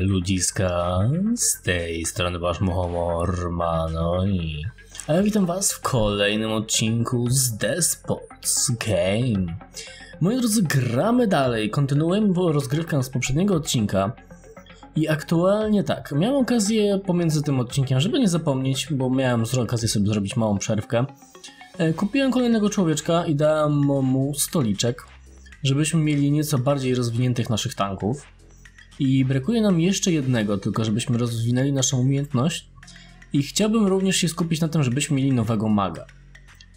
Ludziska, z tej strony wasz Muchomor i a ja witam was w kolejnym odcinku z Despots Game. Moi drodzy, gramy dalej, kontynuujemy rozgrywkę z poprzedniego odcinka i aktualnie tak, miałem okazję pomiędzy tym odcinkiem, żeby nie zapomnieć, bo miałem okazję sobie zrobić małą przerwkę, e, kupiłem kolejnego człowieczka i dałem mu stoliczek, żebyśmy mieli nieco bardziej rozwiniętych naszych tanków. I brakuje nam jeszcze jednego, tylko żebyśmy rozwinęli naszą umiejętność. I chciałbym również się skupić na tym, żebyśmy mieli nowego maga.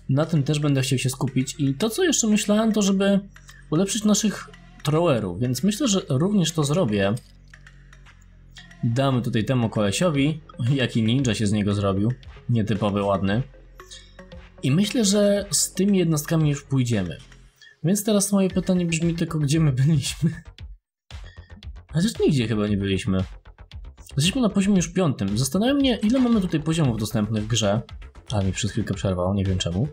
Na tym też będę chciał się skupić. I to, co jeszcze myślałem, to żeby ulepszyć naszych trowerów, więc myślę, że również to zrobię. Damy tutaj temu kolesiowi, jaki ninja się z niego zrobił. Nietypowy, ładny. I myślę, że z tymi jednostkami już pójdziemy. Więc teraz moje pytanie brzmi tylko, gdzie my byliśmy? Chociaż nigdzie chyba nie byliśmy. Jesteśmy na poziomie już piątym. Zastanawiam mnie, ile mamy tutaj poziomów dostępnych w grze. A mi przez chwilkę przerwał, nie wiem czemu.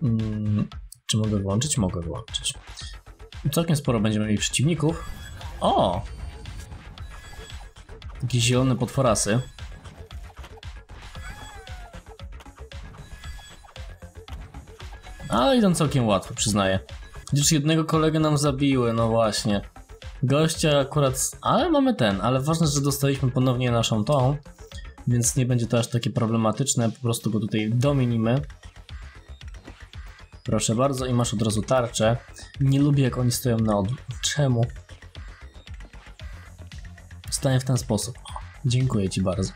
Hmm, czy mogę włączyć? Mogę włączyć. Całkiem sporo będziemy mieli przeciwników. O! Jakieś zielone potworasy. Ale idą całkiem łatwo, przyznaję. Chociaż jednego kolegę nam zabiły, no właśnie. Gościa akurat... Ale mamy ten, ale ważne, że dostaliśmy ponownie naszą tą. Więc nie będzie to aż takie problematyczne, po prostu go tutaj domienimy. Proszę bardzo i masz od razu tarczę. Nie lubię jak oni stoją na od... Czemu? Staję w ten sposób. Dziękuję ci bardzo.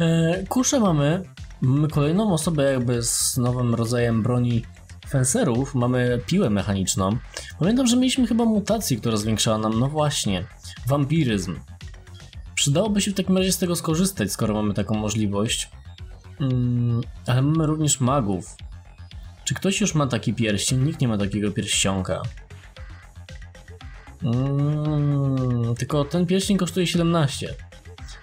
Eee, kuszę mamy. Mamy kolejną osobę jakby z nowym rodzajem broni fencerów mamy piłę mechaniczną. Pamiętam, że mieliśmy chyba mutację, która zwiększała nam, no właśnie, wampiryzm. Przydałoby się w takim razie z tego skorzystać, skoro mamy taką możliwość. Mm, ale mamy również magów. Czy ktoś już ma taki pierścień? Nikt nie ma takiego pierścionka. Mm, tylko ten pierścień kosztuje 17.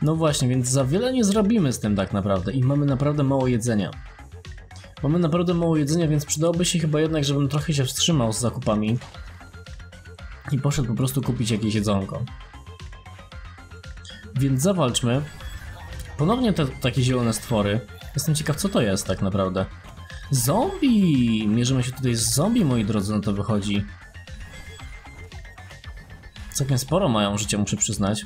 No właśnie, więc za wiele nie zrobimy z tym tak naprawdę i mamy naprawdę mało jedzenia. Mamy naprawdę mało jedzenia, więc przydałoby się chyba jednak, żebym trochę się wstrzymał z zakupami i poszedł po prostu kupić jakieś jedzonko. Więc zawalczmy. Ponownie te takie zielone stwory. Jestem ciekaw, co to jest tak naprawdę. Zombie! Mierzymy się tutaj z zombie, moi drodzy, no to wychodzi. Całkiem sporo mają życia, muszę przyznać.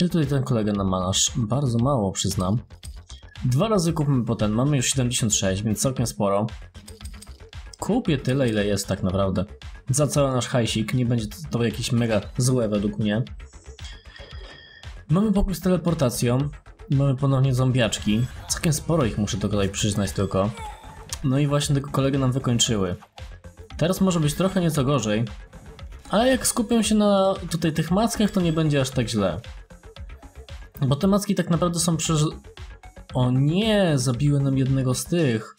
Ile tutaj ten kolega nam ma? Bardzo mało, przyznam. Dwa razy kupmy potem, mamy już 76, więc całkiem sporo. Kupię tyle, ile jest tak naprawdę. Za cały nasz hajsik, nie będzie to jakieś mega złe według mnie. Mamy pokój z teleportacją. Mamy ponownie zombiaczki. Całkiem sporo ich muszę tutaj przyznać tylko. No i właśnie tego kolegę nam wykończyły. Teraz może być trochę nieco gorzej. Ale jak skupią się na tutaj tych mackach, to nie będzie aż tak źle. Bo te macki tak naprawdę są przeż o nie, zabiły nam jednego z tych.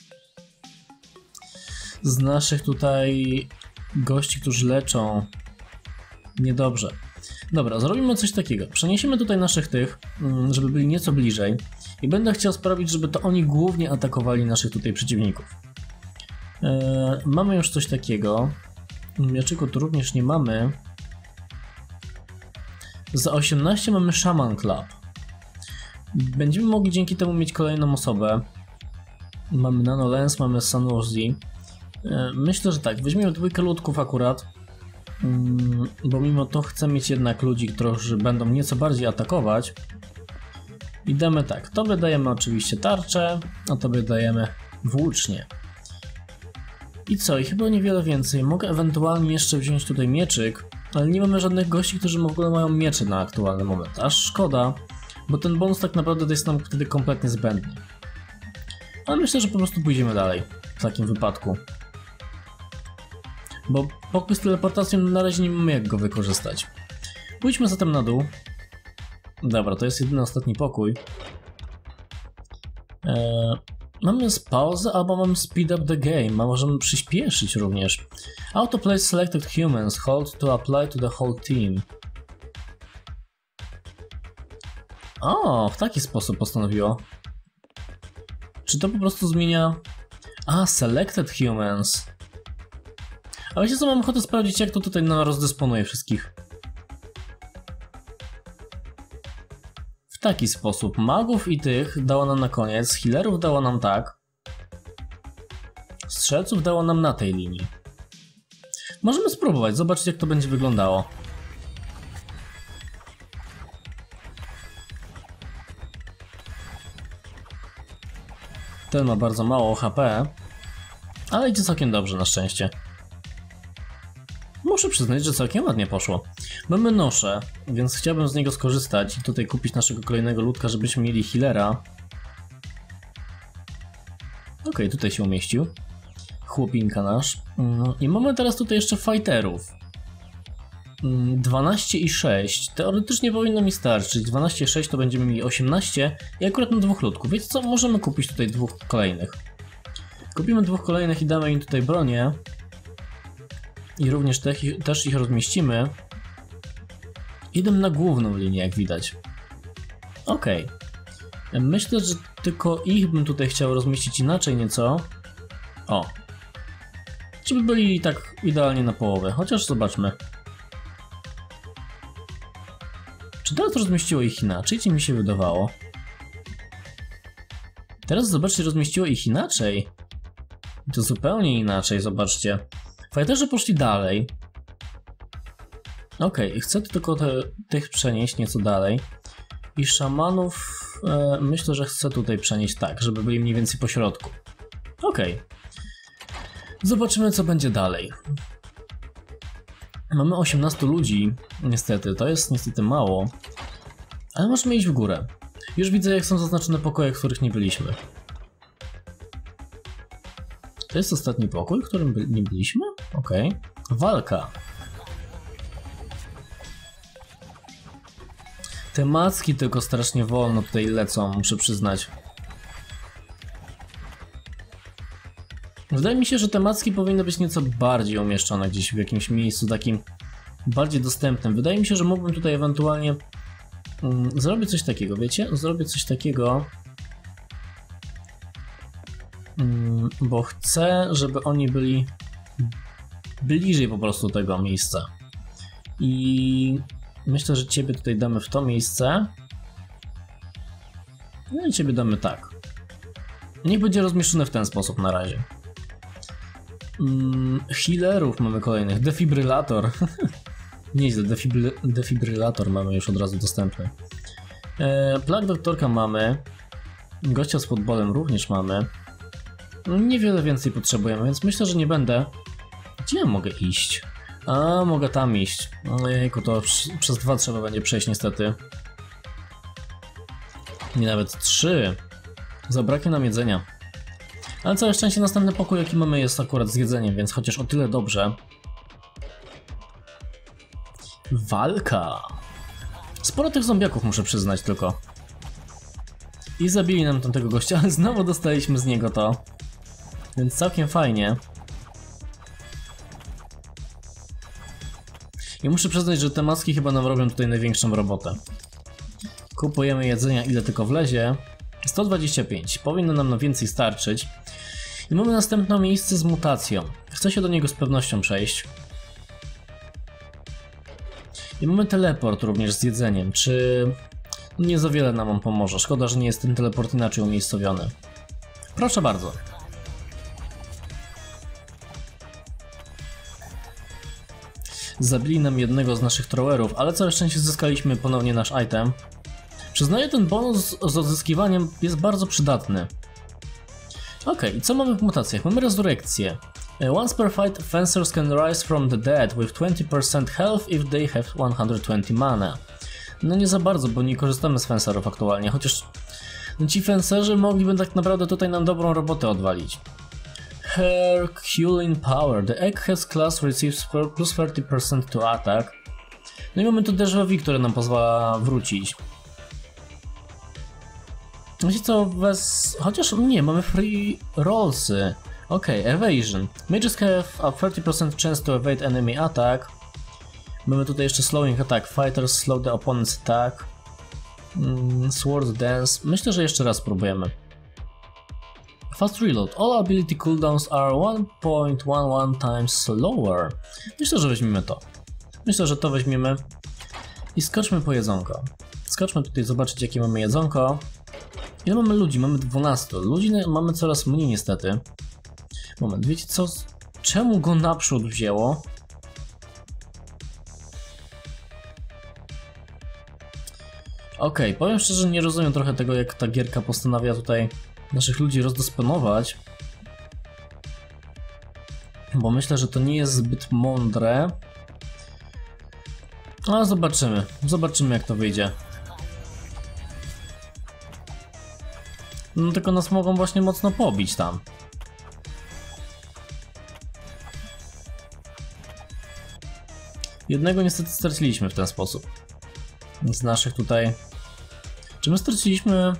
Z naszych tutaj gości, którzy leczą. Niedobrze. Dobra, zrobimy coś takiego. Przeniesiemy tutaj naszych tych, mm, żeby byli nieco bliżej. I będę chciał sprawić, żeby to oni głównie atakowali naszych tutaj przeciwników. Eee, mamy już coś takiego. Mieczyku tu również nie mamy. Za 18 mamy Shaman Club. Będziemy mogli dzięki temu mieć kolejną osobę. Mamy Nano Lens, mamy Sanusi. E, myślę, że tak, weźmiemy dwójkę ludków akurat. Mm, bo mimo to chcę mieć jednak ludzi, którzy będą nieco bardziej atakować. I damy tak, to wydajemy oczywiście tarczę, a to wydajemy włócznie. I co, i chyba niewiele więcej. Mogę ewentualnie jeszcze wziąć tutaj mieczyk, ale nie mamy żadnych gości, którzy w ogóle mają miecze na aktualny moment. Aż szkoda, bo ten bonus tak naprawdę jest nam wtedy kompletnie zbędny. Ale myślę, że po prostu pójdziemy dalej w takim wypadku. Bo pokój z teleportacją na razie nie mamy jak go wykorzystać. Pójdźmy zatem na dół. Dobra, to jest jedyny ostatni pokój. Eee, mamy pauzę albo mamy speed up the game, a możemy przyspieszyć również. Autoplay selected humans, hold to apply to the whole team. O, w taki sposób postanowiło. Czy to po prostu zmienia... A, selected humans. A wiecie co, mam ochotę sprawdzić jak to tutaj na rozdysponuje wszystkich. W taki sposób. Magów i tych dało nam na koniec, healerów dało nam tak. Strzelców dało nam na tej linii. Możemy spróbować, zobaczyć jak to będzie wyglądało. Ten ma bardzo mało HP, ale idzie całkiem dobrze na szczęście. Muszę przyznać, że całkiem ładnie poszło. Mamy nosze, więc chciałbym z niego skorzystać i tutaj kupić naszego kolejnego ludka, żebyśmy mieli healera. Ok, tutaj się umieścił. Chłopinka nasz. Mm, I mamy teraz tutaj jeszcze fighterów. 12 mm, i 6. Teoretycznie powinno mi starczyć. 12 i 6 to będziemy mieli 18 i akurat na dwóch ludków. Wiecie co? Możemy kupić tutaj dwóch kolejnych. Kupimy dwóch kolejnych i damy im tutaj bronię. I również te, też ich rozmieścimy. Idę na główną linię, jak widać. Ok. Myślę, że tylko ich bym tutaj chciał rozmieścić inaczej nieco. O. Żeby byli tak idealnie na połowę. Chociaż zobaczmy. Czy teraz rozmieściło ich inaczej, czy mi się wydawało? Teraz zobaczcie, rozmieściło ich inaczej. to zupełnie inaczej, zobaczcie. Fighterzy poszli dalej. Ok, chcę tylko te, tych przenieść nieco dalej. I szamanów e, myślę, że chcę tutaj przenieść tak, żeby byli mniej więcej po środku. Ok. Zobaczymy, co będzie dalej. Mamy 18 ludzi, niestety, to jest niestety mało, ale możemy iść w górę. Już widzę, jak są zaznaczone pokoje, w których nie byliśmy. To jest ostatni pokój, w którym by nie byliśmy? Okej. Okay. Walka. Te macki tylko strasznie wolno tutaj lecą, muszę przyznać. Wydaje mi się, że te macki powinny być nieco bardziej umieszczone gdzieś w jakimś miejscu takim bardziej dostępnym. Wydaje mi się, że mógłbym tutaj ewentualnie um, zrobić coś takiego, wiecie? Zrobię coś takiego, um, bo chcę, żeby oni byli bliżej po prostu tego miejsca. I myślę, że ciebie tutaj damy w to miejsce. No i ciebie damy tak. Niech będzie rozmieszczone w ten sposób na razie. Mm, healerów mamy kolejnych. Defibrylator. Nieźle, defibry defibrylator mamy już od razu dostępny. E, doktorka mamy. Gościa z podbolem również mamy. Niewiele więcej potrzebujemy, więc myślę, że nie będę. Gdzie ja mogę iść? A, mogę tam iść. Ojejku, to przez dwa trzeba będzie przejść niestety. Nie nawet trzy. Zabraknie nam jedzenia. Ale całe szczęście następny pokój jaki mamy jest akurat z jedzeniem, więc chociaż o tyle dobrze. Walka. Sporo tych zombiaków muszę przyznać tylko. I zabili nam tamtego gościa, ale znowu dostaliśmy z niego to. Więc całkiem fajnie. I muszę przyznać, że te maski chyba nam robią tutaj największą robotę. Kupujemy jedzenia ile tylko wlezie. 125. Powinno nam na więcej starczyć. I mamy następne miejsce z mutacją. Chcę się do niego z pewnością przejść. I mamy teleport również z jedzeniem. Czy nie za wiele nam on pomoże? Szkoda, że nie jest ten teleport inaczej umiejscowiony. Proszę bardzo. Zabili nam jednego z naszych trowerów, ale całe szczęście zyskaliśmy ponownie nasz item. Przyznaję, ten bonus z odzyskiwaniem jest bardzo przydatny. Ok, i co mamy w mutacjach? Mamy rezurekcję. Uh, once per fight, fencers can rise from the dead with 20% health if they have 120 mana. No nie za bardzo, bo nie korzystamy z fencerów aktualnie, chociaż ci fencerzy mogliby tak naprawdę tutaj nam dobrą robotę odwalić. Herculean Power. The egg has class receives plus 30% to attack. No i mamy tu déjà które nam pozwala wrócić. Wiecie co, bez... chociaż nie, mamy free rollsy. Ok, evasion. Mages have a 30% chance to evade enemy attack. Mamy tutaj jeszcze slowing attack. Fighters slow the opponent's attack. Mm, sword dance. Myślę, że jeszcze raz spróbujemy. Fast reload. All ability cooldowns are 1.11 times slower. Myślę, że weźmiemy to. Myślę, że to weźmiemy i skoczmy po jedzonko. Skoczmy tutaj zobaczyć jakie mamy jedzonko. Ile mamy ludzi? Mamy 12. Ludzi mamy coraz mniej niestety. Moment, wiecie co? Czemu go naprzód wzięło? Okej, okay, powiem szczerze, nie rozumiem trochę tego, jak ta gierka postanawia tutaj naszych ludzi rozdysponować. Bo myślę, że to nie jest zbyt mądre. Ale zobaczymy. Zobaczymy, jak to wyjdzie. No tylko nas mogą właśnie mocno pobić tam. Jednego niestety straciliśmy w ten sposób. Z naszych tutaj... Czy my straciliśmy...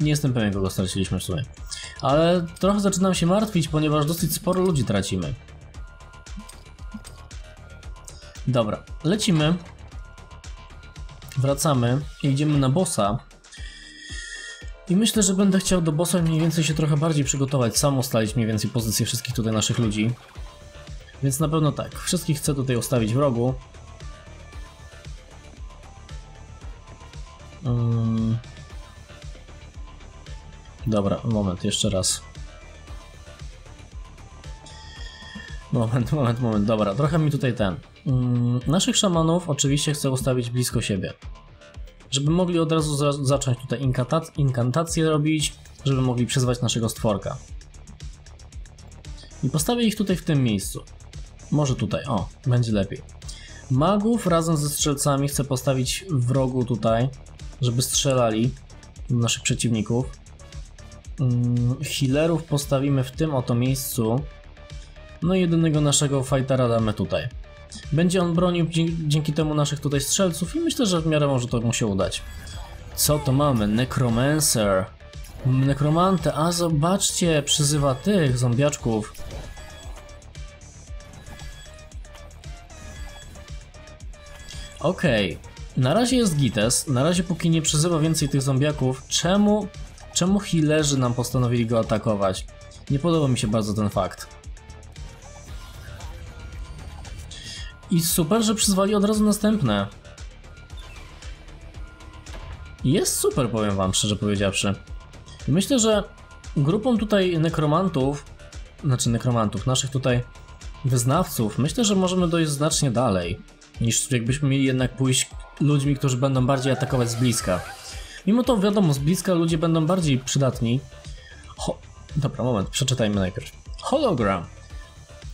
Nie jestem pewien, kogo straciliśmy w sumie. Ale trochę zaczynam się martwić, ponieważ dosyć sporo ludzi tracimy. Dobra, lecimy. Wracamy i idziemy na bossa. I myślę, że będę chciał do bossa mniej więcej się trochę bardziej przygotować, sam ustalić mniej więcej pozycję wszystkich tutaj naszych ludzi. Więc na pewno tak, wszystkich chcę tutaj ustawić w rogu. Dobra, moment, jeszcze raz. Moment, moment, moment, dobra, trochę mi tutaj ten. Naszych szamanów oczywiście chcę ustawić blisko siebie. Żeby mogli od razu za zacząć tutaj inkantacje robić, żeby mogli przyzwać naszego stworka. I postawię ich tutaj w tym miejscu. Może tutaj, o, będzie lepiej. Magów razem ze strzelcami chcę postawić w rogu tutaj, żeby strzelali do naszych przeciwników. Hmm, healerów postawimy w tym oto miejscu. No i jedynego naszego fightera damy tutaj. Będzie on bronił dzięki temu naszych tutaj strzelców i myślę, że w miarę może to mu się udać. Co to mamy? Necromancer. Nekromantę, a zobaczcie, przyzywa tych zombiaczków. Okej, okay. na razie jest Gites, na razie póki nie przyzywa więcej tych zombiaków, czemu, czemu healerzy nam postanowili go atakować? Nie podoba mi się bardzo ten fakt. I super, że przyzwali od razu następne. Jest super, powiem wam, szczerze powiedziawszy. Myślę, że grupą tutaj nekromantów, znaczy nekromantów, naszych tutaj wyznawców, myślę, że możemy dojść znacznie dalej, niż jakbyśmy mieli jednak pójść ludźmi, którzy będą bardziej atakować z bliska. Mimo to wiadomo, z bliska ludzie będą bardziej przydatni. Ho Dobra, moment, przeczytajmy najpierw. Hologram.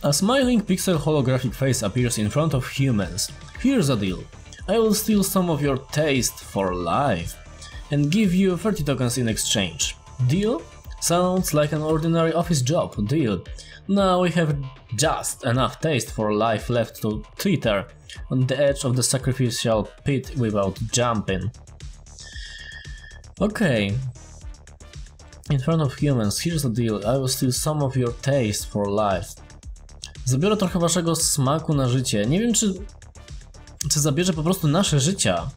A smiling pixel holographic face appears in front of humans. Here's a deal. I will steal some of your taste for life and give you 30 tokens in exchange. Deal? Sounds like an ordinary office job, deal. Now we have just enough taste for life left to teeter on the edge of the sacrificial pit without jumping. Okay. In front of humans, here's the deal. I will steal some of your taste for life Zabiorę trochę waszego smaku na życie. Nie wiem, czy, czy zabierze po prostu nasze życia,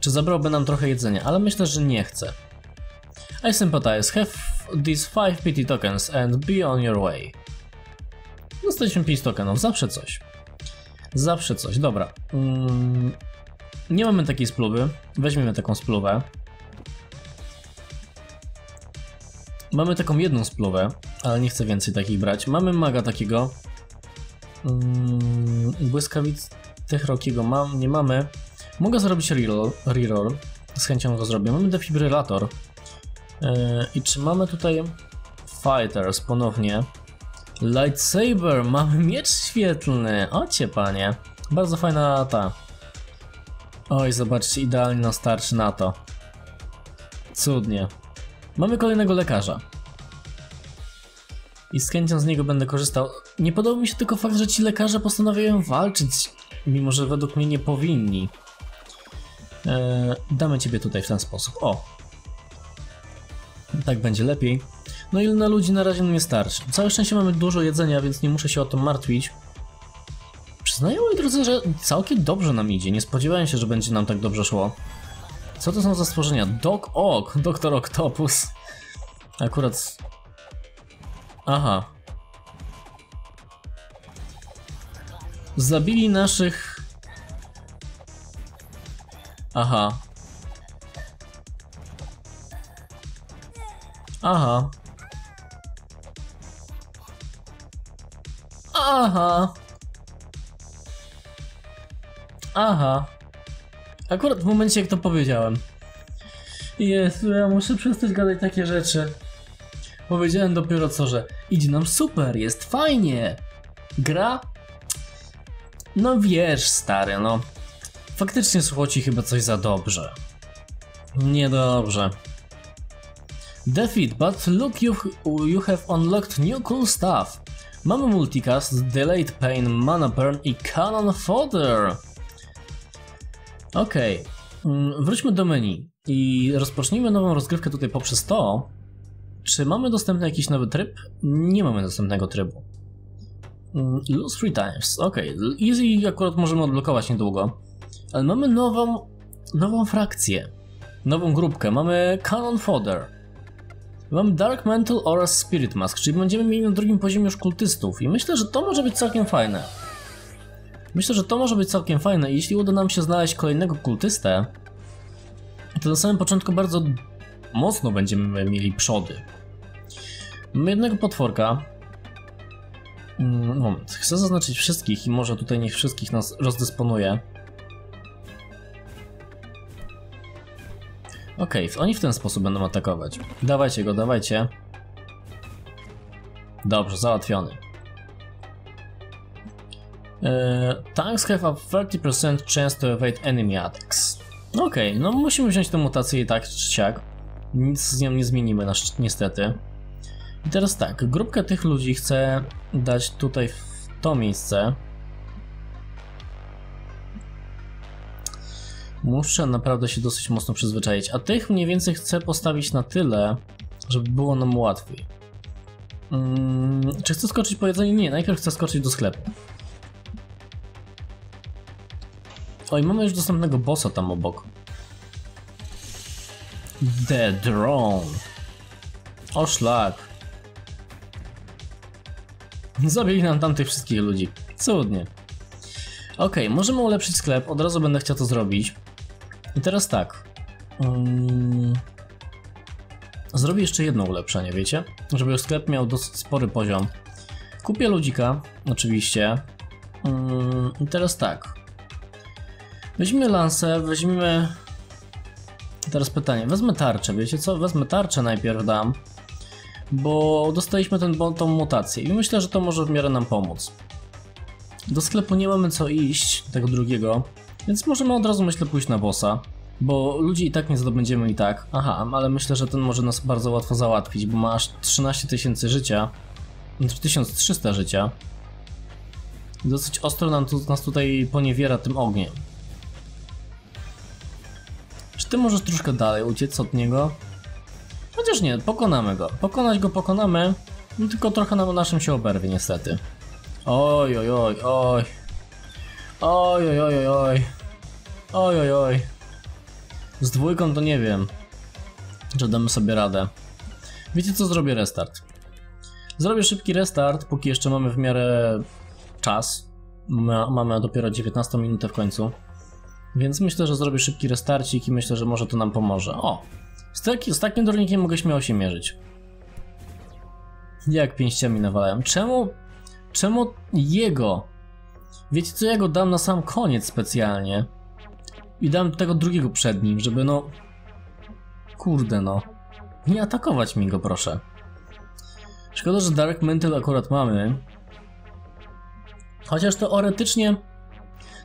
czy zabrałby nam trochę jedzenia, ale myślę, że nie chce. I sympathize. Have these 5 PT tokens and be on your way. Dostaliśmy 5 tokenów, zawsze coś. Zawsze coś, dobra. Mm, nie mamy takiej spluwy. Weźmiemy taką spluwę. Mamy taką jedną spluwę, ale nie chcę więcej takich brać. Mamy maga takiego, Mm, błyskawic tych Rockiego mam, nie mamy. Mogę zrobić reroll, reroll. Z chęcią go zrobię. Mamy defibrylator. Yy, I czy mamy tutaj Fighters ponownie? Lightsaber, mamy miecz świetlny. Ocie panie. Bardzo fajna ta. Oj, zobaczcie, idealnie nas starczy na to. Cudnie. Mamy kolejnego lekarza i z chęcią z niego będę korzystał. Nie podoba mi się tylko fakt, że ci lekarze postanawiają walczyć, mimo że według mnie nie powinni. Eee, damy ciebie tutaj w ten sposób. O! Tak będzie lepiej. No i na ludzi na razie nie starczy. Całe szczęście mamy dużo jedzenia, więc nie muszę się o to martwić. Przyznaję, moi drodzy, że całkiem dobrze nam idzie. Nie spodziewałem się, że będzie nam tak dobrze szło. Co to są za stworzenia? Dog Ock, Doktor Octopus. Akurat... Aha. Zabili naszych... Aha. Aha. Aha. Aha. Akurat w momencie jak to powiedziałem. Jezu, ja muszę przestać gadać takie rzeczy. Powiedziałem dopiero co, że idzie nam super, jest fajnie. Gra? No wiesz, stary, no. Faktycznie słuchał ci chyba coś za dobrze. Niedobrze. Defeat, but look, you, you have unlocked new cool stuff. Mamy multicast, delayed pain, mana burn i cannon fodder. Okej, okay. wróćmy do menu i rozpocznijmy nową rozgrywkę tutaj poprzez to, czy mamy dostępny jakiś nowy tryb? Nie mamy dostępnego trybu. Mm, lose three times, ok, easy akurat możemy odblokować niedługo, ale mamy nową, nową frakcję, nową grupkę, mamy Cannon Fodder. Mam Dark Mental oraz Spirit Mask, czyli będziemy mieli na drugim poziomie już kultystów i myślę, że to może być całkiem fajne. Myślę, że to może być całkiem fajne jeśli uda nam się znaleźć kolejnego kultystę, to na samym początku bardzo mocno będziemy mieli przody. Mamy jednego potworka. Mm, moment, chcę zaznaczyć wszystkich i może tutaj niech wszystkich nas rozdysponuje. Okej, okay, oni w ten sposób będą atakować. Dawajcie go, dawajcie. Dobrze, załatwiony. Uh, tanks have a 30% chance to evade enemy attacks. Okej, okay, no musimy wziąć tę mutację i tak czy siak. Nic z nią nie zmienimy niestety. I teraz tak, grupkę tych ludzi chcę dać tutaj w to miejsce. Muszę naprawdę się dosyć mocno przyzwyczaić, a tych mniej więcej chcę postawić na tyle, żeby było nam łatwiej. Hmm, czy chcę skoczyć po jedzenie? Nie, najpierw chcę skoczyć do sklepu. Oj, mamy już dostępnego bossa tam obok. The Drone. O szlak. Zabili nam wszystkich ludzi. Cudnie. Ok, możemy ulepszyć sklep, od razu będę chciał to zrobić. I teraz tak. Um, zrobię jeszcze jedno ulepszenie, wiecie? Żeby sklep miał dosyć spory poziom. Kupię ludzika, oczywiście. Um, I teraz tak. Weźmy lansę, weźmiemy... Teraz pytanie, wezmę tarczę, wiecie co? Wezmę tarczę najpierw dam. Bo dostaliśmy ten, tą mutację i myślę, że to może w miarę nam pomóc. Do sklepu nie mamy co iść, tego drugiego, więc możemy od razu myślę pójść na bossa. Bo ludzi i tak nie zdobędziemy i tak. Aha, ale myślę, że ten może nas bardzo łatwo załatwić, bo ma aż 13 tysięcy życia. 1300 życia. Dosyć ostro nam tu, nas tutaj poniewiera tym ogniem. Czy ty możesz troszkę dalej uciec od niego? Chociaż nie, pokonamy go. Pokonać go pokonamy, no tylko trochę na naszym się oberwie niestety. Oj, oj, oj, oj. Oj, oj, oj, oj. Oj, oj, oj. Z dwójką to nie wiem, że damy sobie radę. Wiecie co, zrobię restart. Zrobię szybki restart, póki jeszcze mamy w miarę czas. Mamy, mamy dopiero 19 minutę w końcu. Więc myślę, że zrobię szybki restarcik i myślę, że może to nam pomoże. O! Z, taki, z takim durnikiem mogę śmiało się mierzyć. Jak pięściami nawalają. Czemu... Czemu jego? Wiecie co, ja go dam na sam koniec specjalnie. I dam tego drugiego przed nim, żeby no... Kurde no. Nie atakować mi go, proszę. Szkoda, że Dark Mental akurat mamy. Chociaż teoretycznie...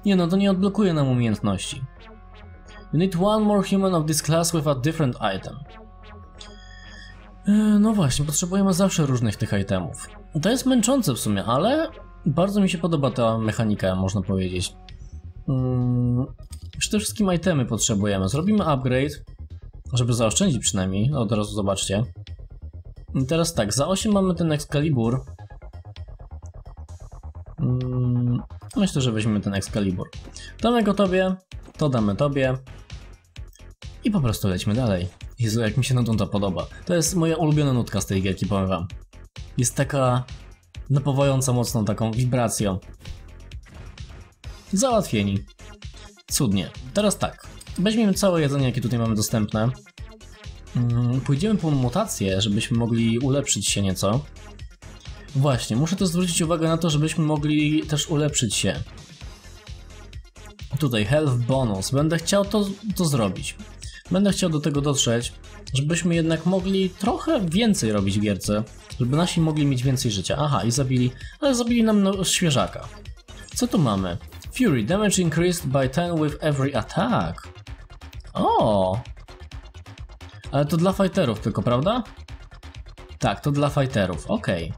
Nie no, to nie odblokuje nam umiejętności. You need one more human of this class with a different item. E, no właśnie, potrzebujemy zawsze różnych tych itemów. To jest męczące w sumie, ale bardzo mi się podoba ta mechanika, można powiedzieć. Hmm, przede wszystkim itemy potrzebujemy. Zrobimy upgrade, żeby zaoszczędzić przynajmniej. Od razu zobaczcie. I teraz tak, za 8 mamy ten Excalibur. Hmm, myślę, że weźmiemy ten Excalibur. Damy go tobie, to damy tobie. I po prostu lećmy dalej. Jezu, jak mi się na to podoba. To jest moja ulubiona nutka z tej gierki, powiem wam. Jest taka napowająca mocną taką wibracją. Załatwieni. Cudnie. Teraz tak. Weźmiemy całe jedzenie, jakie tutaj mamy dostępne. Mm, Pójdziemy po mutację, żebyśmy mogli ulepszyć się nieco. Właśnie, muszę też zwrócić uwagę na to, żebyśmy mogli też ulepszyć się. Tutaj health bonus. Będę chciał to, to zrobić. Będę chciał do tego dotrzeć, żebyśmy jednak mogli trochę więcej robić w gierce, żeby nasi mogli mieć więcej życia. Aha, i zabili, ale zabili nam no, świeżaka. Co tu mamy? Fury, damage increased by 10 with every attack. O! Ale to dla fighterów tylko, prawda? Tak, to dla fighterów, okej.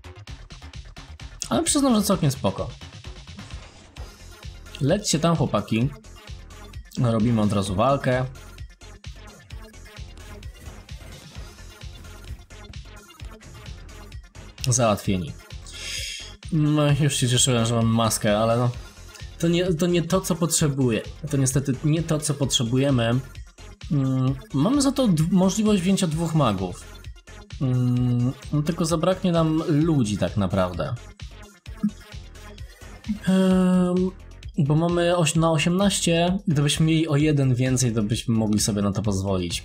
Ale przyznam, że całkiem spoko. Lećcie tam, chłopaki. Robimy od razu walkę. Załatwieni. No, już się cieszyłem, że mam maskę, ale no. To nie, to nie to, co potrzebuję. To niestety nie to, co potrzebujemy. Mm, mamy za to możliwość wzięcia dwóch magów. Mm, no tylko zabraknie nam ludzi, tak naprawdę. Ehm, bo mamy oś na 18, gdybyśmy mieli o jeden więcej, to byśmy mogli sobie na to pozwolić.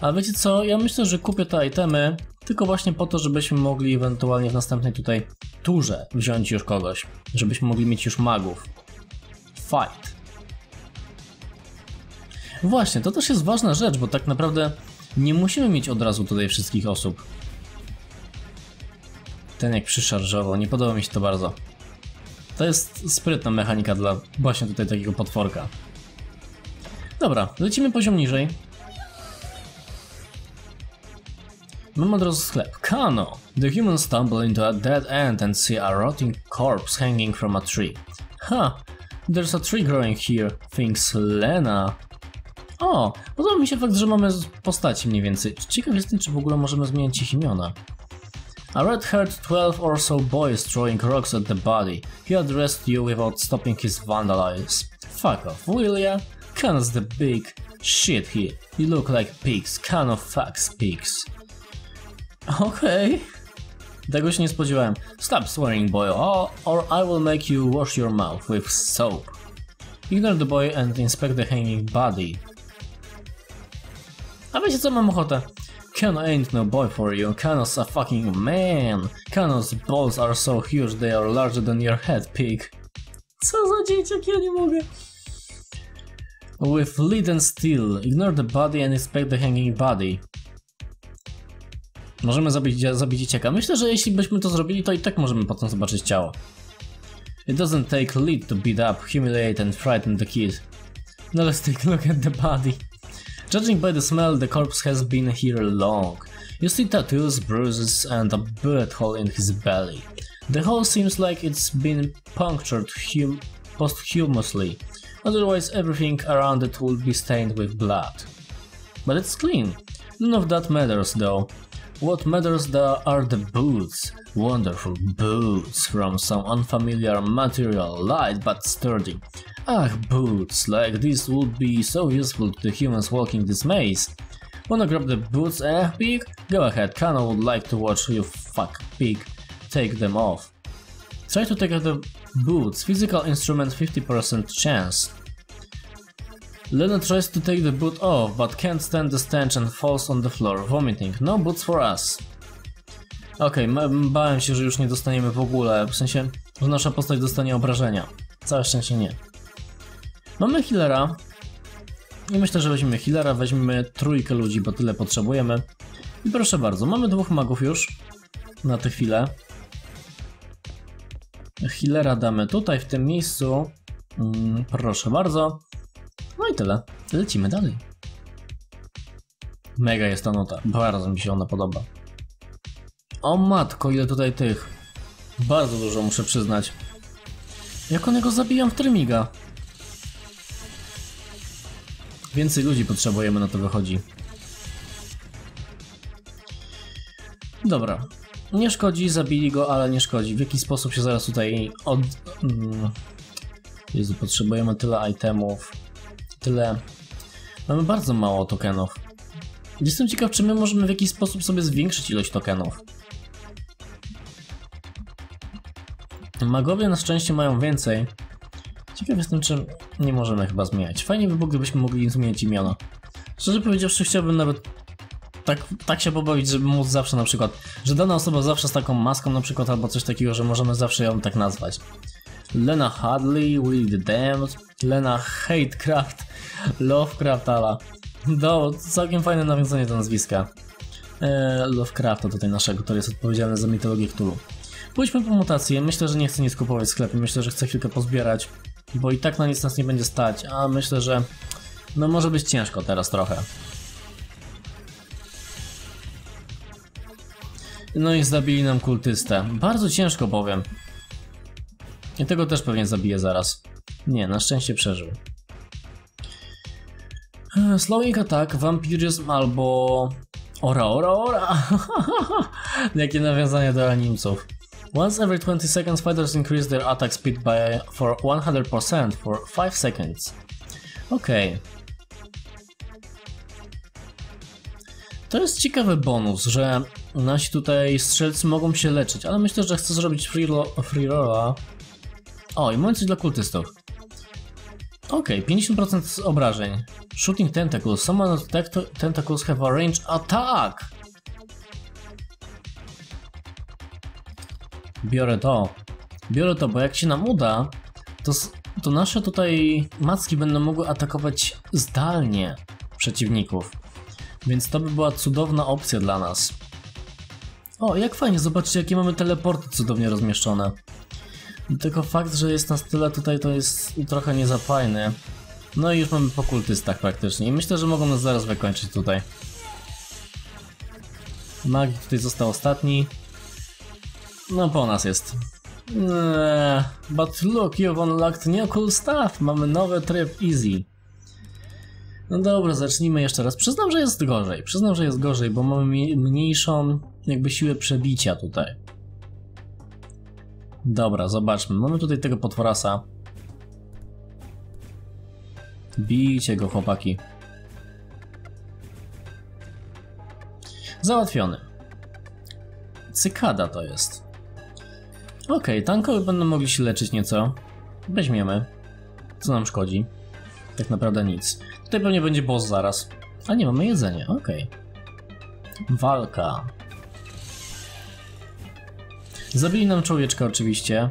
A wiecie co, ja myślę, że kupię te itemy tylko właśnie po to, żebyśmy mogli ewentualnie w następnej tutaj turze wziąć już kogoś. Żebyśmy mogli mieć już magów. Fight. Właśnie, to też jest ważna rzecz, bo tak naprawdę nie musimy mieć od razu tutaj wszystkich osób. Ten jak przyszarżował, nie podoba mi się to bardzo. To jest sprytna mechanika dla właśnie tutaj takiego potworka. Dobra, lecimy poziom niżej. Mamy od razu sklep. Kano! The humans stumble into a dead end and see a rotting corpse hanging from a tree. Ha! There's a tree growing here, thinks Lena. O, podoba mi się fakt, że mamy postaci mniej więcej. Ciekaw jestem, czy w ogóle możemy zmienić ich imiona. A red-haired 12 or so boy is throwing rocks at the body. He addressed you without stopping his vandalism. Fuck off, will ya? The big shit here. You look like pigs. Kano fucks pigs. Okay. Tego się nie spodziewałem. Stop swearing boy, or, or I will make you wash your mouth with soap. Ignore the boy and inspect the hanging body. A wiecie co mam ochotę? Kano ain't no boy for you, Kano's a fucking man! Kano's balls are so huge they are larger than your head, pig. Co za dzieciak, ja nie mogę. With lead and steel, ignore the body and inspect the hanging body. Możemy zabić, zabić dzieciaka. Myślę, że jeśli byśmy to zrobili, to i tak możemy potem zobaczyć ciało. It doesn't take lead to beat up, humiliate and frighten the kid. Now let's take a look at the body. Judging by the smell, the corpse has been here long. You see tattoos, bruises, and a bullet hole in his belly. The hole seems like it's been punctured hum posthumously, otherwise everything around it would be stained with blood. But it's clean. None of that matters though. What matters though are the boots. Wonderful boots from some unfamiliar material, light but sturdy. Ah, boots like these would be so useful to the humans walking this maze. Wanna grab the boots, eh, pig? Go ahead, Kano would like to watch you fuck pig take them off. Try to take out the boots, physical instrument 50% chance. Lena tries to take the boot off, but can't stand the stench and falls on the floor, vomiting. No boots for us. Okej, okay, bałem się, że już nie dostaniemy w ogóle, w sensie, że nasza postać dostanie obrażenia. Całe szczęście nie. Mamy healera. I myślę, że weźmiemy healera, weźmiemy trójkę ludzi, bo tyle potrzebujemy. I proszę bardzo, mamy dwóch magów już na tę chwilę. Healera damy tutaj, w tym miejscu. Mm, proszę bardzo. No i tyle. Lecimy dalej. Mega jest ta nota. Bardzo mi się ona podoba. O matko, ile tutaj tych. Bardzo dużo muszę przyznać. Jak one go zabiją w termiga. Więcej ludzi potrzebujemy, na to wychodzi. Dobra. Nie szkodzi, zabili go, ale nie szkodzi. W jaki sposób się zaraz tutaj od... Mm. Jezu, potrzebujemy tyle itemów. Tyle... Mamy bardzo mało tokenów. Jestem ciekaw, czy my możemy w jakiś sposób sobie zwiększyć ilość tokenów. Magowie na szczęście mają więcej. Ciekaw jestem, czy nie możemy chyba zmieniać. Fajnie by było, gdybyśmy mogli zmieniać imiona. Szczerze powiedziawszy, chciałbym nawet tak, tak się pobawić, żeby móc zawsze na przykład, że dana osoba zawsze z taką maską na przykład, albo coś takiego, że możemy zawsze ją tak nazwać. Lena Hadley, Willie the Damned, Lena Hatecraft, Lovecraft, ala. Do, całkiem fajne nawiązanie do nazwiska. Eee, Lovecrafta tutaj naszego, który jest odpowiedzialny za mitologię Cthulhu. Pójdźmy po mutację, myślę, że nie chcę nic kupować w sklepie, myślę, że chcę chwilkę pozbierać, bo i tak na nic nas nie będzie stać, a myślę, że no może być ciężko teraz trochę. No i zabili nam kultystę. Bardzo ciężko powiem. I tego też pewnie zabiję zaraz. Nie, na szczęście przeżył. Slowing attack, vampirism albo... Ora, ora, ora! Jakie nawiązanie do animców. Once every 20 seconds fighters increase their attack speed by for 100% for 5 seconds. Okej. Okay. To jest ciekawy bonus, że nasi tutaj strzelcy mogą się leczyć, ale myślę, że chcę zrobić free, rolla. O, i moment coś dla kultystów. Okej, okay, 50% obrażeń. Shooting tentacles. Some tentacles have a range attack. Biorę to. Biorę to, bo jak się nam uda, to, to nasze tutaj macki będą mogły atakować zdalnie przeciwników. Więc to by była cudowna opcja dla nas. O, jak fajnie, zobaczcie jakie mamy teleporty cudownie rozmieszczone. Tylko fakt, że jest nas tyle tutaj to jest trochę niezapajny. No i już mamy po kultystach praktycznie i myślę, że mogą nas zaraz wykończyć tutaj. Magik tutaj został ostatni. No po nas jest. Eee, but look, you've unlocked new cool stuff. Mamy nowy tryb easy. No dobra, zacznijmy jeszcze raz. Przyznam, że jest gorzej. Przyznam, że jest gorzej, bo mamy mniejszą jakby siłę przebicia tutaj. Dobra, zobaczmy. Mamy tutaj tego potworasa. Bijcie go, chłopaki. Załatwiony. Cykada to jest. Okej, okay, będą mogli się leczyć nieco. Weźmiemy. Co nam szkodzi? Tak naprawdę nic. Tutaj pewnie będzie boss zaraz. A nie, mamy jedzenie, okej. Okay. Walka. Zabili nam człowieczka oczywiście.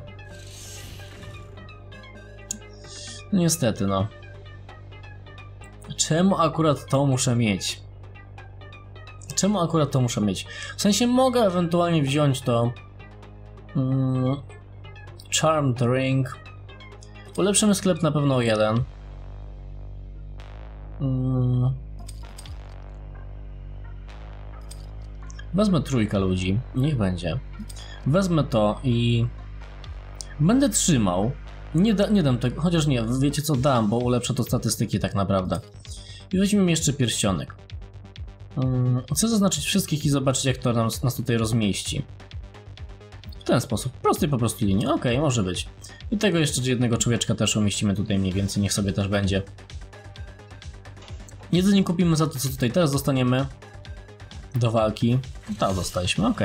No niestety, no. Czemu akurat to muszę mieć? Czemu akurat to muszę mieć? W sensie mogę ewentualnie wziąć to... Mm, Charmed Ring. Ulepszymy sklep na pewno o jeden. Mm. Wezmę trójkę ludzi, niech będzie. Wezmę to i będę trzymał. Nie, da, nie dam tego, chociaż nie, wiecie co dam, bo ulepszę to statystyki tak naprawdę. I weźmiemy jeszcze pierścionek. Hmm, chcę zaznaczyć wszystkich i zobaczyć jak to nas, nas tutaj rozmieści. W ten sposób, prostej po prostu linii, ok, może być. I tego jeszcze jednego człowieczka też umieścimy tutaj mniej więcej, niech sobie też będzie. Jedzenie kupimy za to, co tutaj teraz dostaniemy do walki. Tak, dostaliśmy, ok.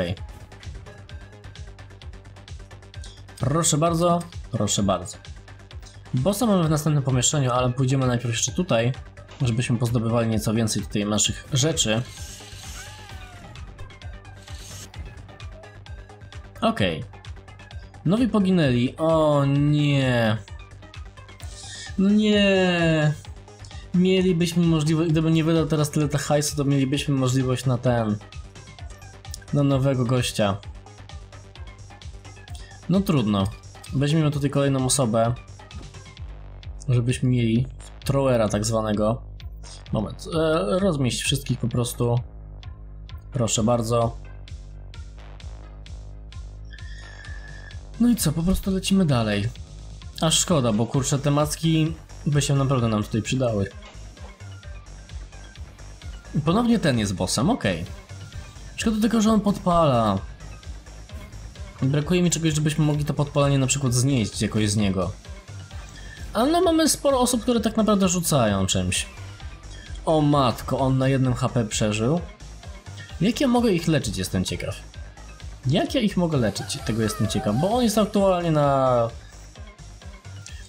Proszę bardzo, proszę bardzo. Bossa mamy w następnym pomieszczeniu, ale pójdziemy najpierw jeszcze tutaj, żebyśmy pozdobywali nieco więcej tutaj naszych rzeczy. Okej. Okay. Nowi poginęli. O nie. No nie. Mielibyśmy możliwość, gdybym nie wydał teraz tyle hajsu, to mielibyśmy możliwość na ten. Na nowego gościa. No trudno. Weźmiemy tutaj kolejną osobę, żebyśmy mieli trowera tak zwanego. Moment, e, rozmieść wszystkich po prostu. Proszę bardzo. No i co, po prostu lecimy dalej. Aż szkoda, bo kurczę, te macki by się naprawdę nam tutaj przydały. Ponownie ten jest bossem, okej. Okay. Szkoda tylko, że on podpala. Brakuje mi czegoś, żebyśmy mogli to podpalenie na przykład znieść jakoś z niego. Ale no mamy sporo osób, które tak naprawdę rzucają czymś. O matko, on na jednym HP przeżył. Jak ja mogę ich leczyć, jestem ciekaw. Jak ja ich mogę leczyć? Tego jestem ciekaw, bo on jest aktualnie na...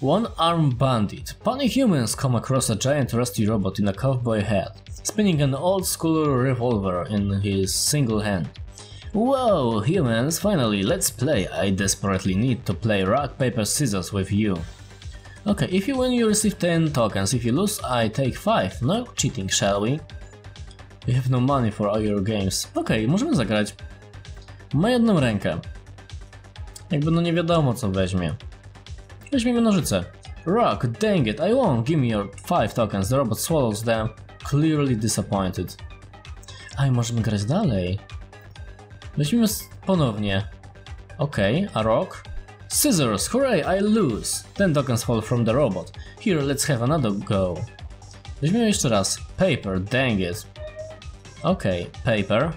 One Arm Bandit. Pony humans come across a giant rusty robot in a cowboy hat, spinning an old school revolver in his single hand. Whoa, humans, finally, let's play. I desperately need to play rock, paper, scissors with you. Okay, if you win you receive 10 tokens, if you lose I take 5. No cheating, shall we? You have no money for all your games. Okay, możemy zagrać. Ma jedną rękę. Jakby no nie wiadomo co weźmie. Weźmiemy nożyce. Rock, dang it, I won't. Give me your 5 tokens. The robot swallows them. Clearly disappointed. A i możemy grać dalej. Weźmiemy ponownie. Okej, okay, a rock? Scissors, hooray, I lose. Ten tokens fall from the robot. Here, let's have another go. Weźmiemy jeszcze raz. Paper, dang it. Okej, okay, paper.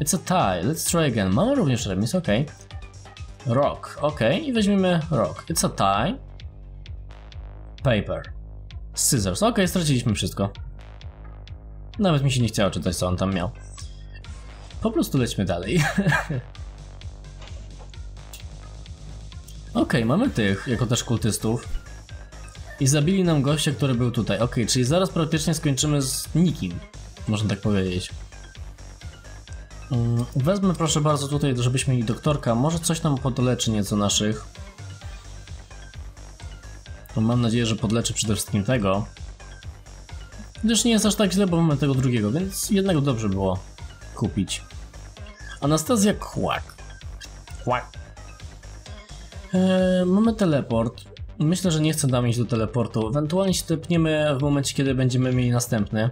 It's a tie, let's try again. Mamy również remis, ok. Rock, ok. I weźmiemy rock. It's a tie. Paper. Scissors, ok, straciliśmy wszystko. Nawet mi się nie chciało czytać, co on tam miał. Po prostu lećmy dalej. ok, mamy tych, jako też kultystów. I zabili nam gościa, który był tutaj. Ok, czyli zaraz praktycznie skończymy z nikim. Można tak powiedzieć. Mm, wezmę proszę bardzo tutaj, żebyśmy mieli doktorka. Może coś nam podleczy nieco naszych. Mam nadzieję, że podleczy przede wszystkim tego. Gdyż nie jest aż tak źle, bo mamy tego drugiego, więc jednak dobrze było kupić. Anastazja Kłak. Kłak. Eee, mamy teleport. Myślę, że nie chcę nam iść do teleportu. Ewentualnie się tepniemy w momencie, kiedy będziemy mieli następny.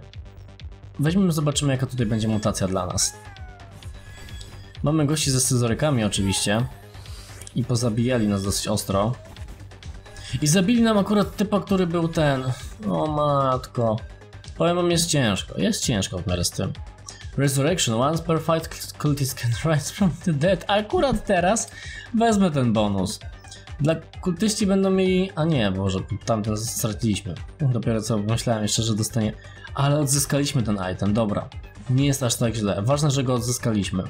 Weźmiemy, zobaczymy jaka tutaj będzie mutacja dla nas. Mamy gości ze scyzorykami oczywiście. I pozabijali nas dosyć ostro. I zabili nam akurat typa, który był ten... O matko. Powiem wam, jest ciężko. Jest ciężko w miarę z tym. Resurrection. Once per fight, cultists can rise from the dead. Akurat teraz wezmę ten bonus. Dla kultyści będą mieli... A nie, Boże, tamten straciliśmy. Dopiero co myślałem jeszcze, że dostanie... Ale odzyskaliśmy ten item, dobra. Nie jest aż tak źle. Ważne, że go odzyskaliśmy.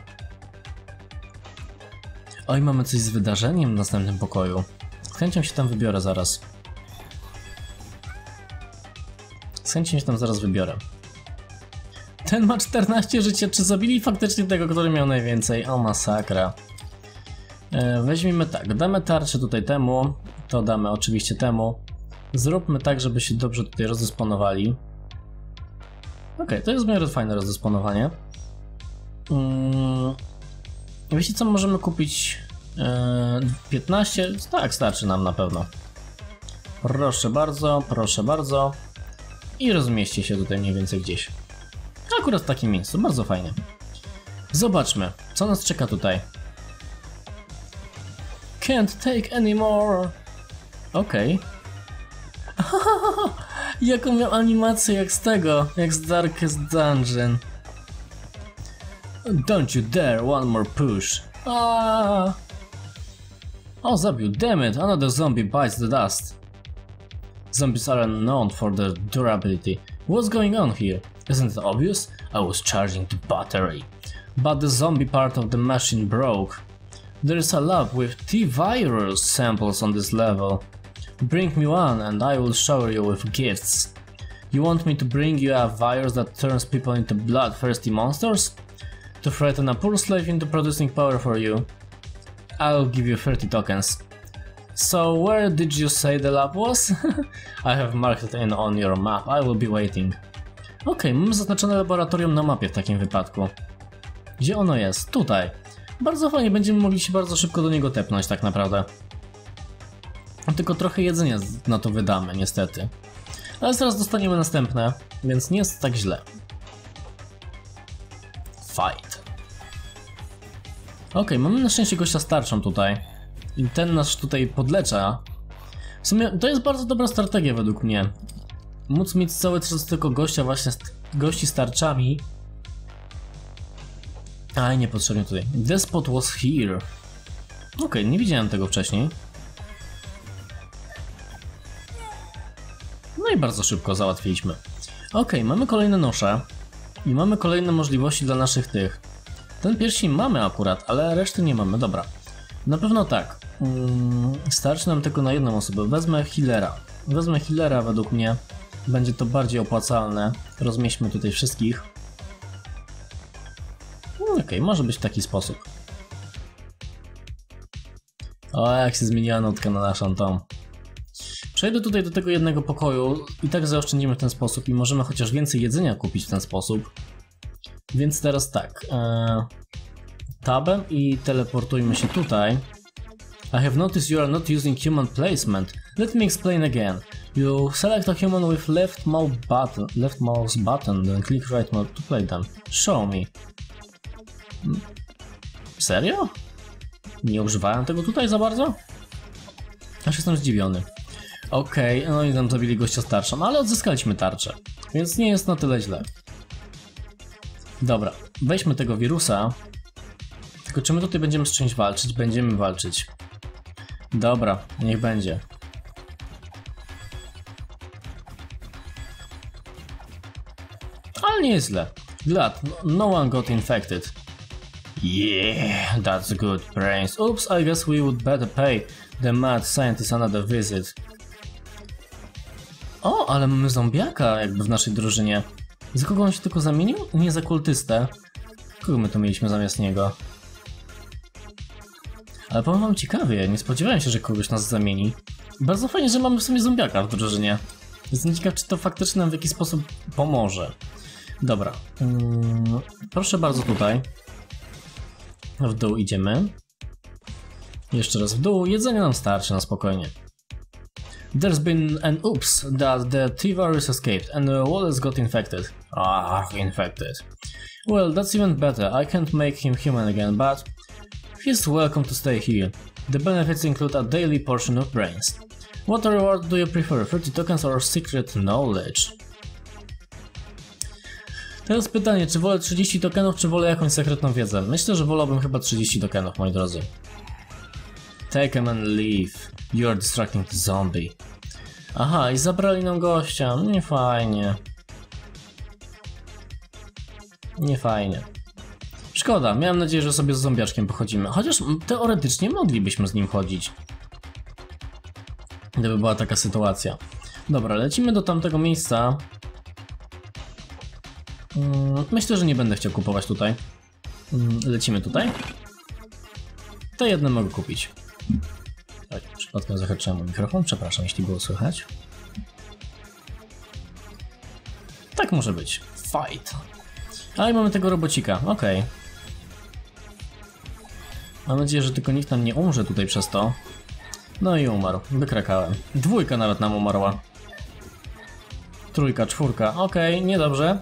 Oj, mamy coś z wydarzeniem w następnym pokoju. Z chęcią się tam wybiorę zaraz. Z chęcią się tam zaraz wybiorę. Ten ma 14 życia. Czy zabili faktycznie tego, który miał najwięcej? O, masakra. E, weźmiemy tak, damy tarczę tutaj temu. To damy oczywiście temu. Zróbmy tak, żeby się dobrze tutaj rozdysponowali. Ok, to jest w miarę fajne rozdysponowanie. Mm, Wiecie co, możemy kupić e, 15? Tak, starczy nam na pewno. Proszę bardzo, proszę bardzo. I rozmieści się tutaj mniej więcej gdzieś. Akurat w takim miejscu, bardzo fajnie. Zobaczmy, co nas czeka tutaj. Can't take anymore. Okej. Okay. Jaką miał animację jak z tego, jak z Darkest Dungeon. Don't you dare, one more push. Ah! Oh, you, damn it, another zombie bites the dust. Zombies are known for their durability. What's going on here? Isn't it obvious? I was charging the battery. But the zombie part of the machine broke. There is a lab with T-virus samples on this level. Bring me one and I will shower you with gifts. You want me to bring you a virus that turns people into bloodthirsty monsters? To threaten a poor slave into producing power for you. I'll give you 30 tokens. So where did you say the lab was? I have marked it in on your map, I will be waiting. Ok, mamy zaznaczone laboratorium na mapie w takim wypadku. Gdzie ono jest? Tutaj. Bardzo fajnie, będziemy mogli się bardzo szybko do niego tepnąć tak naprawdę. Tylko trochę jedzenia na to wydamy, niestety. Ale zaraz dostaniemy następne, więc nie jest tak źle. Fight. Ok, mamy na szczęście gościa starczą tutaj. I ten nas tutaj podlecza. W sumie to jest bardzo dobra strategia według mnie. Móc mieć cały czas tylko gościa właśnie gości starczami. Aj, niepotrzebnie tutaj. Despot was here. Ok, nie widziałem tego wcześniej. No i bardzo szybko załatwiliśmy. Ok, mamy kolejne nosze i mamy kolejne możliwości dla naszych tych. Ten pierścień mamy akurat, ale reszty nie mamy, dobra. Na pewno tak. Mm, starczy nam tylko na jedną osobę. Wezmę healera. Wezmę healera według mnie. Będzie to bardziej opłacalne. Rozmieśćmy tutaj wszystkich. Mm, ok, może być w taki sposób. O, jak się zmieniła nutka na naszą tą. Przejdę tutaj do tego jednego pokoju i tak zaoszczędzimy w ten sposób i możemy chociaż więcej jedzenia kupić w ten sposób. Więc teraz tak. E, tabem i teleportujmy się tutaj. I have noticed you are not using human placement. Let me explain again. You select a human with left mouse button, left mouse button, then click right mouse to play them. Show me. Hmm. Serio? Nie używałem tego tutaj za bardzo? Aż jestem zdziwiony. Okej, okay, no i nam zabili gościa z tarczą, ale odzyskaliśmy tarczę, więc nie jest na tyle źle. Dobra, weźmy tego wirusa. Tylko czy my tutaj będziemy z czymś walczyć? Będziemy walczyć. Dobra, niech będzie. Ale nie jest źle. Glad, no one got infected. Yeah, that's good brains. Oops, I guess we would better pay the mad scientist another visit. O, ale mamy zombiaka jakby w naszej drużynie. Za kogo on się tylko zamienił? Nie za kultystę. Kogo my tu mieliśmy zamiast niego? Ale powiem wam ciekawie, nie spodziewałem się, że kogoś nas zamieni. Bardzo fajnie, że mamy w sumie zombiaka w drużynie. Jestem ciekaw, czy to faktycznie nam w jakiś sposób pomoże. Dobra. Hmm, proszę bardzo tutaj. W dół idziemy. Jeszcze raz w dół. Jedzenie nam starczy na spokojnie. There's been an oops that the T-virus escaped and the Wallace got infected. Ah, infected. Well, that's even better. I can't make him human again, but he's welcome to stay here. The benefits include a daily portion of brains. What reward do you prefer, 30 tokens or secret knowledge? Teraz pytanie, czy wolę 30 tokenów, czy wolę jakąś sekretną wiedzę? Myślę, że wolałbym chyba 30 tokenów, moi drodzy. Take him and leave. You are distracting the zombie. Aha, i zabrali nam gościa. Nie fajnie. Nie fajnie. Szkoda, miałem nadzieję, że sobie z zombiaczkiem pochodzimy. Chociaż teoretycznie moglibyśmy z nim chodzić. Gdyby była taka sytuacja. Dobra, lecimy do tamtego miejsca. Mm, myślę, że nie będę chciał kupować tutaj. Mm, lecimy tutaj. To jedno mogę kupić. Tak, przypadkiem zahaczyłem mikrofon, przepraszam, jeśli było słychać. Tak może być. Fight. A i mamy tego robocika, okej. Okay. Mam nadzieję, że tylko nikt nam nie umrze tutaj przez to. No i umarł, wykrakałem. Dwójka nawet nam umarła. Trójka, czwórka, okej, okay, niedobrze.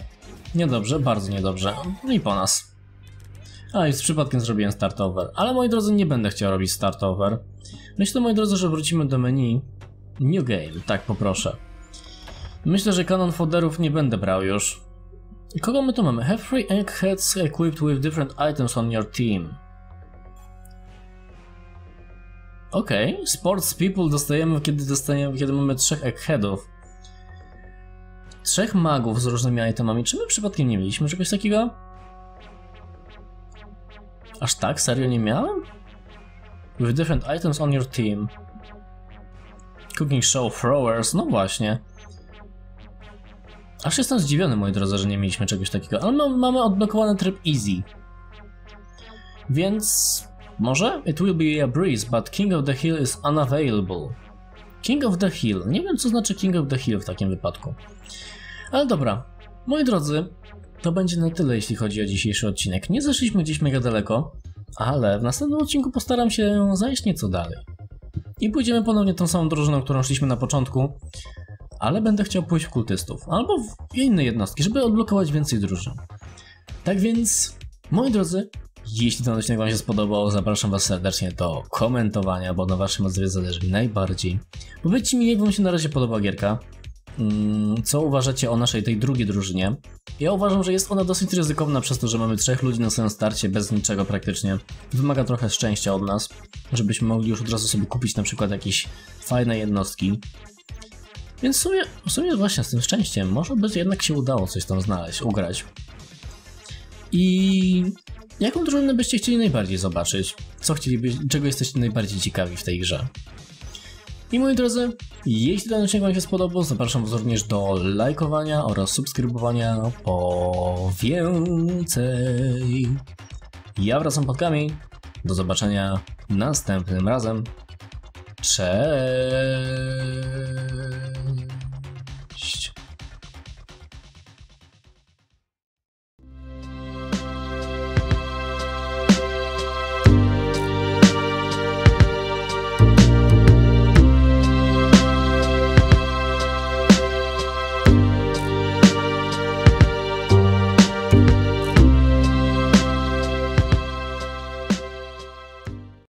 Niedobrze, bardzo niedobrze. I po nas. A, i z przypadkiem zrobiłem start over. Ale moi drodzy, nie będę chciał robić start over. Myślę, moi drodzy, że wrócimy do menu. New game, tak poproszę. Myślę, że kanon foderów nie będę brał już. Kogo my tu mamy? Have three eggheads equipped with different items on your team. Okej, okay. sports people dostajemy, kiedy dostajemy, kiedy mamy trzech eggheadów. Trzech magów z różnymi itemami. Czy my przypadkiem nie mieliśmy czegoś takiego? Aż tak? Serio nie miałem? With different items on your team. Cooking show throwers, no właśnie. Aż jestem zdziwiony, moi drodzy, że nie mieliśmy czegoś takiego, ale mamy odblokowany tryb easy. Więc... Może? It will be a breeze, but King of the Hill is unavailable. King of the Hill. Nie wiem, co znaczy King of the Hill w takim wypadku. Ale dobra. Moi drodzy, to będzie na tyle, jeśli chodzi o dzisiejszy odcinek. Nie zeszliśmy gdzieś mega daleko, ale w następnym odcinku postaram się zajść nieco dalej. I pójdziemy ponownie tą samą drużyną, którą szliśmy na początku, ale będę chciał pójść w kultystów, albo w inne jednostki, żeby odblokować więcej drużyn. Tak więc, moi drodzy, jeśli ten odcinek Wam się spodobał, zapraszam Was serdecznie do komentowania, bo na Waszym odzewie zależy mi najbardziej. Powiedzcie mi, jak Wam się na razie podoba gierka. Mm, co uważacie o naszej tej drugiej drużynie? Ja uważam, że jest ona dosyć ryzykowna przez to, że mamy trzech ludzi na samym starcie bez niczego praktycznie. Wymaga trochę szczęścia od nas, żebyśmy mogli już od razu sobie kupić na przykład jakieś fajne jednostki. Więc w sumie, w sumie właśnie z tym szczęściem może by jednak się udało coś tam znaleźć, ugrać. I jaką drużynę byście chcieli najbardziej zobaczyć? Co chcieliby, czego jesteście najbardziej ciekawi w tej grze? I moi drodzy, jeśli ten odcinek Wam się spodobał, zapraszam Was również do lajkowania oraz subskrybowania po więcej. Ja wracam pod kamień. Do zobaczenia następnym razem. Cześć!